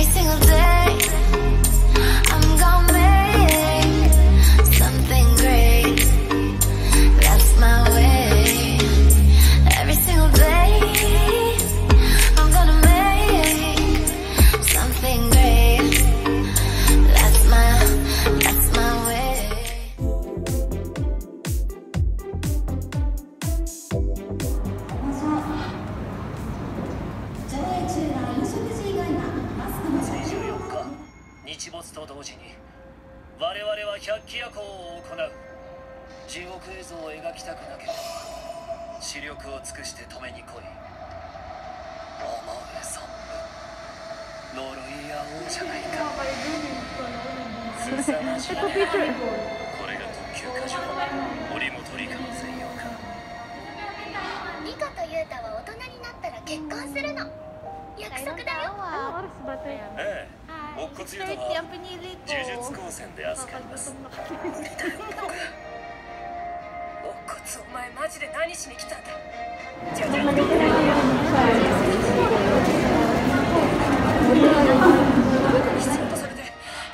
every single day. 日没と同時に我々は百鬼夜行を行う。地獄絵図を描きたくなければ視力を尽くして止めに来い。思う存分呪いや王じゃないか。凄まじいこれが特急過剰。森本理香の専用か。リカとユータは大人になったら結婚するの。約束だよ?ええ高専で預かります。無理だよお骨お前マジで何しに来たんだ？じゃじゃ必要とされて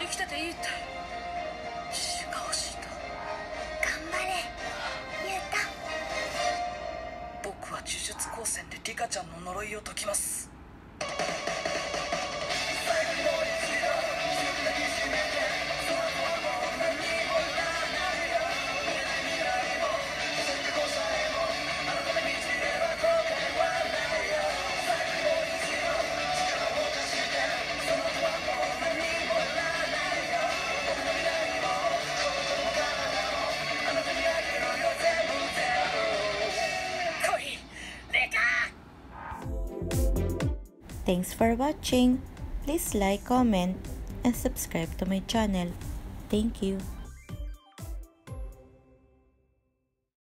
生きてていいって。死が欲しいんだ。頑張れ。ユータ僕は呪術高専でリカちゃんの呪いを解きます Thanks for watching. Please like, comment, and subscribe to my channel. Thank you.